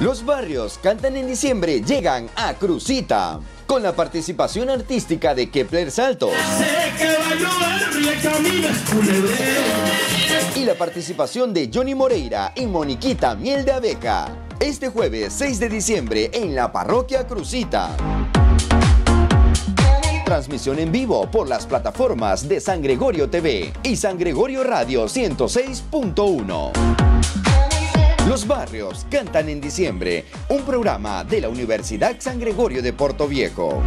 Los barrios cantan en diciembre llegan a Crucita con la participación artística de Kepler Saltos y la participación de Johnny Moreira y Moniquita Miel de Abeja. Este jueves 6 de diciembre en la parroquia Crucita. Transmisión en vivo por las plataformas de San Gregorio TV y San Gregorio Radio 106.1. Los barrios cantan en diciembre, un programa de la Universidad San Gregorio de Puerto Viejo.